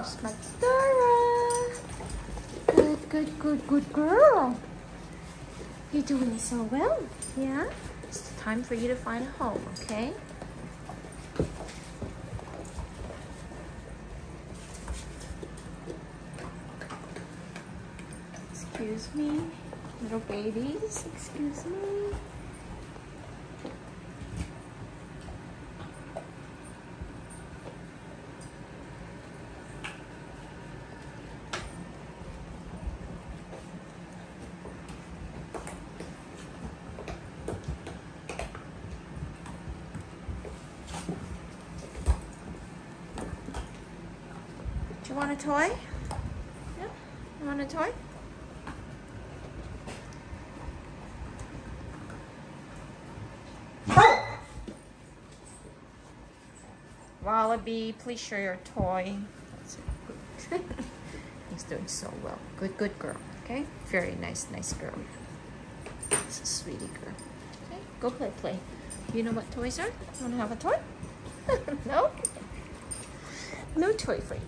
There's Dora. Good, good, good, good girl. You're doing so well. Yeah? It's time for you to find a home, okay? Excuse me, little babies. Excuse me. Do you want a toy? Yeah? You want a toy? Wallaby, please show your toy. He's doing so well. Good, good girl. Okay? Very nice, nice girl. It's a sweetie girl. Okay? Go play, play. You know what toys are? You want to have a toy? no? No toy for you.